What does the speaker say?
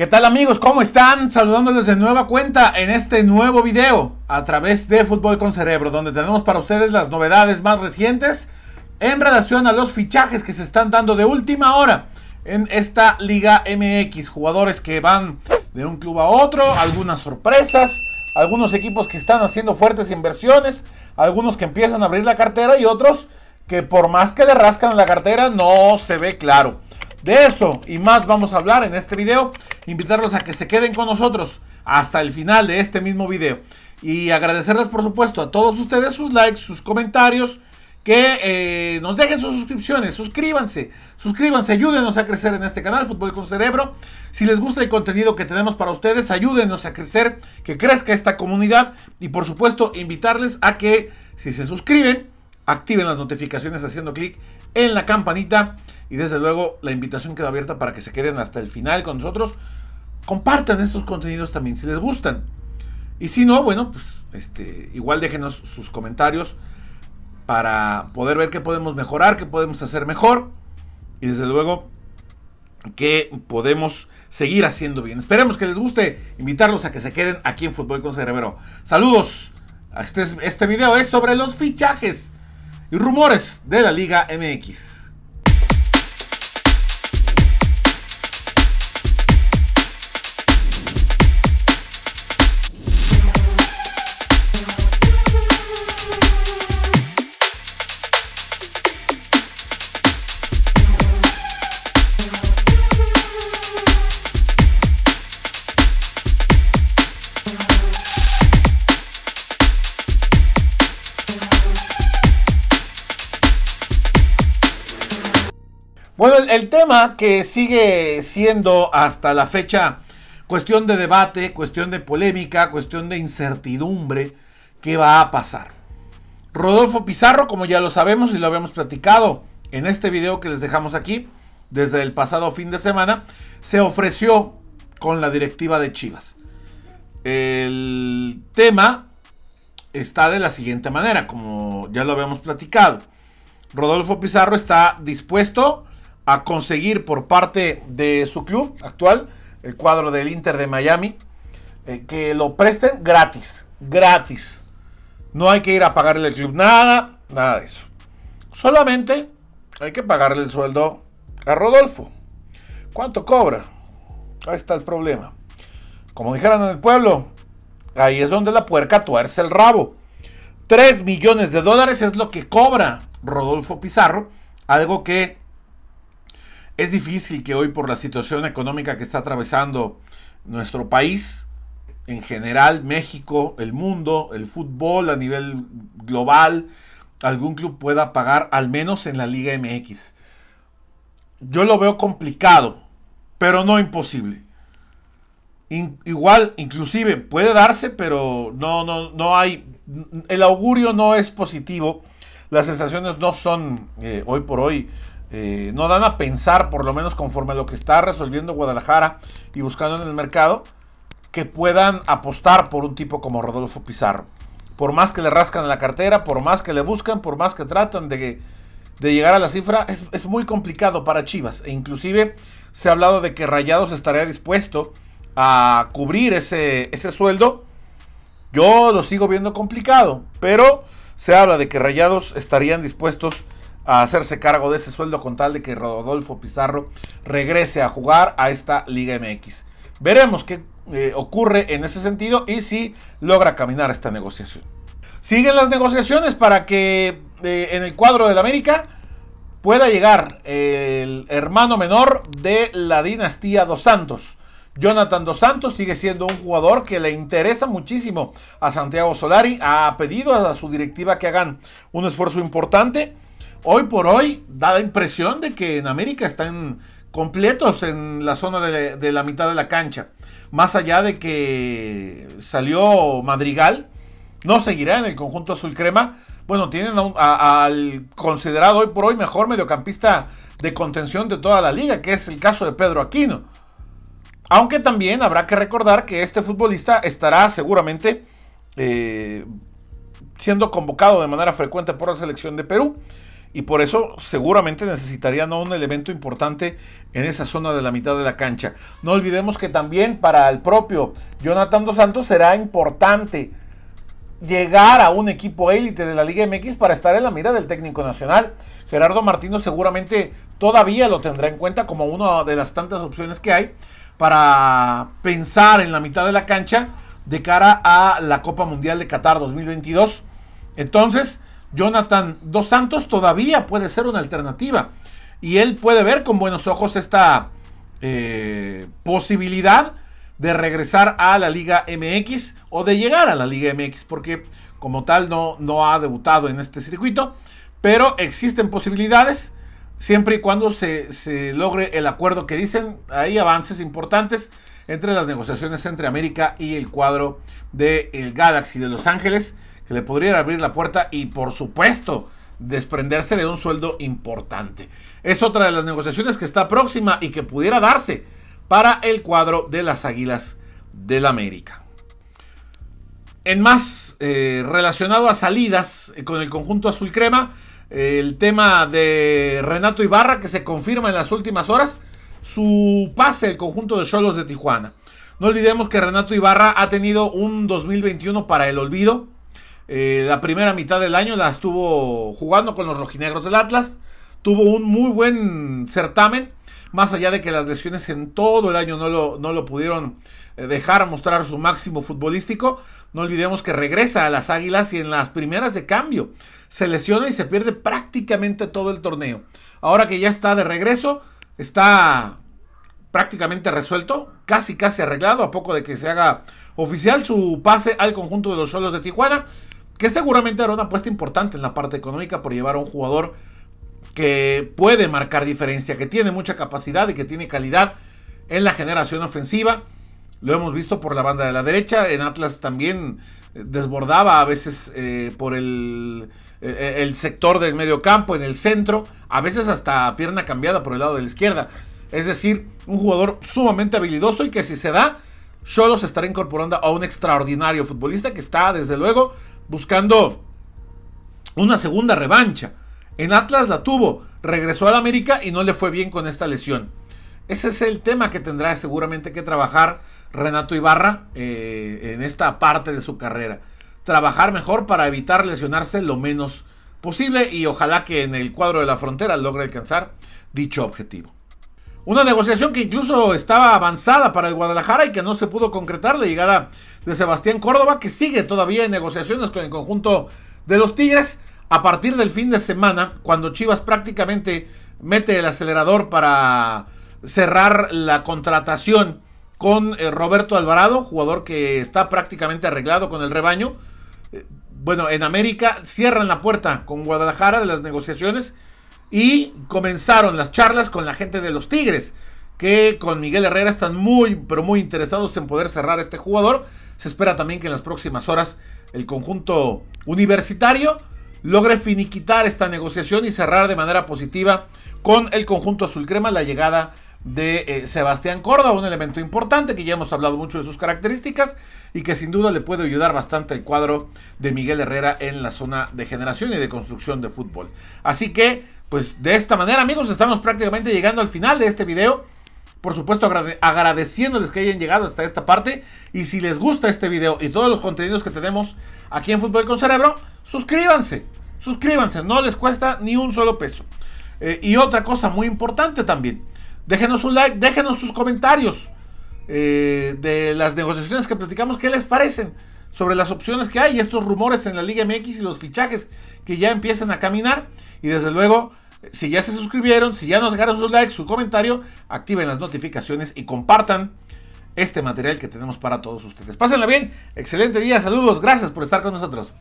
¿Qué tal amigos? ¿Cómo están? Saludándoles de nueva cuenta en este nuevo video a través de Fútbol con Cerebro, donde tenemos para ustedes las novedades más recientes en relación a los fichajes que se están dando de última hora en esta Liga MX. Jugadores que van de un club a otro, algunas sorpresas, algunos equipos que están haciendo fuertes inversiones, algunos que empiezan a abrir la cartera y otros que por más que le rascan la cartera no se ve claro. De eso y más vamos a hablar en este video. Invitarlos a que se queden con nosotros hasta el final de este mismo video. Y agradecerles por supuesto a todos ustedes sus likes, sus comentarios. Que eh, nos dejen sus suscripciones, suscríbanse, suscríbanse, ayúdenos a crecer en este canal, Fútbol con Cerebro. Si les gusta el contenido que tenemos para ustedes, ayúdenos a crecer, que crezca esta comunidad. Y por supuesto, invitarles a que si se suscriben, activen las notificaciones haciendo clic en la campanita y desde luego la invitación queda abierta para que se queden hasta el final con nosotros. Compartan estos contenidos también si les gustan. Y si no, bueno, pues este, igual déjenos sus comentarios para poder ver qué podemos mejorar, qué podemos hacer mejor. Y desde luego que podemos seguir haciendo bien. Esperemos que les guste invitarlos a que se queden aquí en Fútbol con Cerebro. Saludos. Este, este video es sobre los fichajes y rumores de la Liga MX. El, tema que sigue siendo hasta la fecha cuestión de debate, cuestión de polémica, cuestión de incertidumbre, ¿qué va a pasar? Rodolfo Pizarro, como ya lo sabemos y lo habíamos platicado en este video que les dejamos aquí, desde el pasado fin de semana, se ofreció con la directiva de Chivas. El tema está de la siguiente manera, como ya lo habíamos platicado. Rodolfo Pizarro está dispuesto a conseguir por parte de su club actual, el cuadro del Inter de Miami, eh, que lo presten gratis, gratis. No hay que ir a pagarle al club nada, nada de eso. Solamente hay que pagarle el sueldo a Rodolfo. ¿Cuánto cobra? Ahí está el problema. Como dijeron en el pueblo, ahí es donde la puerca tuerce el rabo. 3 millones de dólares es lo que cobra Rodolfo Pizarro, algo que es difícil que hoy por la situación económica que está atravesando nuestro país, en general México, el mundo, el fútbol a nivel global, algún club pueda pagar al menos en la Liga MX. Yo lo veo complicado, pero no imposible. igual, inclusive puede darse, pero no, no, no hay. El augurio no es positivo. Las sensaciones no son eh, hoy por hoy eh, no dan a pensar, por lo menos conforme a lo que está resolviendo Guadalajara y buscando en el mercado, que puedan apostar por un tipo como Rodolfo Pizarro. Por más que le rascan en la cartera, por más que le buscan, por más que tratan de, de llegar a la cifra, es, muy complicado para Chivas. E inclusive se ha hablado de que Rayados estaría dispuesto a cubrir ese, ese sueldo. Yo lo sigo viendo complicado, pero se habla de que Rayados estarían dispuestos a hacerse cargo de ese sueldo con tal de que Rodolfo Pizarro regrese a jugar a esta Liga MX. Veremos qué eh, ocurre en ese sentido y si logra caminar esta negociación. Siguen las negociaciones para que eh, en el cuadro del América pueda llegar el hermano menor de la dinastía Dos Santos. Jonathan Dos Santos sigue siendo un jugador que le interesa muchísimo a Santiago Solari. Ha pedido a su directiva que hagan un esfuerzo importante hoy por hoy da la impresión de que en América están completos en la zona de, la mitad de la cancha. Más allá de que salió Madrigal, no seguirá en el conjunto azul crema. Bueno, tienen al considerado hoy por hoy mejor mediocampista de contención de toda la liga, que es el caso de Pedro Aquino. Aunque también habrá que recordar que este futbolista estará seguramente eh, siendo convocado de manera frecuente por la selección de Perú y por eso seguramente necesitarían un elemento importante en esa zona de la mitad de la cancha. No olvidemos que también para el propio Jonathan Dos Santos será importante llegar a un equipo élite de la Liga MX para estar en la mira del técnico nacional. Gerardo Martino seguramente todavía lo tendrá en cuenta como una de las tantas opciones que hay para pensar en la mitad de la cancha de cara a la Copa Mundial de Qatar 2022. Entonces, Jonathan Dos Santos todavía puede ser una alternativa. Y él puede ver con buenos ojos esta eh, posibilidad de regresar a la Liga MX o de llegar a la Liga MX, porque como tal no, no ha debutado en este circuito, pero existen posibilidades siempre y cuando se, se logre el acuerdo que dicen, hay avances importantes entre las negociaciones entre América y el cuadro del el Galaxy de Los Ángeles, que le podrían abrir la puerta y por supuesto desprenderse de un sueldo importante. Es otra de las negociaciones que está próxima y que pudiera darse para el cuadro de las Águilas del América. En más, eh, relacionado a salidas eh, con el conjunto azul crema, el tema de Renato Ibarra que se confirma en las últimas horas, su pase al conjunto de Cholos de Tijuana. No olvidemos que Renato Ibarra ha tenido un 2021 para el olvido. Eh, la primera mitad del año la estuvo jugando con los rojinegros del Atlas. Tuvo un muy buen certamen más allá de que las lesiones en todo el año no lo, no lo pudieron eh, dejar mostrar su máximo futbolístico, no olvidemos que regresa a las Águilas y en las primeras de cambio se lesiona y se pierde prácticamente todo el torneo. Ahora que ya está de regreso, está prácticamente resuelto, casi casi arreglado, a poco de que se haga oficial su pase al conjunto de los solos de Tijuana, que seguramente hará una apuesta importante en la parte económica por llevar a un jugador que puede marcar diferencia, que tiene mucha capacidad y que tiene calidad en la generación ofensiva. Lo hemos visto por la banda de la derecha. En Atlas también eh, desbordaba a veces eh, por el, eh, el, sector del medio campo, en el centro, a veces hasta pierna cambiada por el lado de la izquierda. Es decir, un jugador sumamente habilidoso y que si se da, solo se estará incorporando a un extraordinario futbolista que está, desde luego, buscando una segunda revancha. En Atlas la tuvo, regresó al América y no le fue bien con esta lesión. Ese es el tema que tendrá seguramente que trabajar Renato Ibarra eh, en esta parte de su carrera. Trabajar mejor para evitar lesionarse lo menos posible y ojalá que en el cuadro de la frontera logre alcanzar dicho objetivo. Una negociación que incluso estaba avanzada para el Guadalajara y que no se pudo concretar, la llegada de Sebastián Córdoba, que sigue todavía en negociaciones con el conjunto de los Tigres a partir del fin de semana, cuando Chivas prácticamente mete el acelerador para cerrar la contratación con eh, Roberto Alvarado, jugador que está prácticamente arreglado con el rebaño. Eh, bueno, en América cierran la puerta con Guadalajara de las negociaciones y comenzaron las charlas con la gente de los Tigres, que con Miguel Herrera están muy, pero muy interesados en poder cerrar este jugador. Se espera también que en las próximas horas el conjunto universitario logre finiquitar esta negociación y cerrar de manera positiva con el conjunto azul crema la llegada eh, Sebastián Córdoba, un elemento importante que ya hemos hablado mucho de sus características y que sin duda le puede ayudar bastante el cuadro de Miguel Herrera en la zona de generación y de construcción de fútbol. Así que, pues de esta manera amigos, estamos prácticamente llegando al final de este video. Por supuesto, agradeciéndoles que hayan llegado hasta esta parte. Y si les gusta este video y todos los contenidos que tenemos aquí en Fútbol con Cerebro, suscríbanse. Suscríbanse, no les cuesta ni un solo peso. Eh, y otra cosa muy importante también, déjenos un like, déjenos sus comentarios eh, de las negociaciones que platicamos, ¿qué les parecen? Sobre las opciones que hay, estos rumores en la Liga MX y los fichajes que ya empiezan a caminar. Y desde luego, si ya se suscribieron, si ya nos dejaron sus likes, su comentario, activen las notificaciones y compartan este material que tenemos para todos ustedes. Pásenla bien, excelente día, saludos, gracias por estar con nosotros.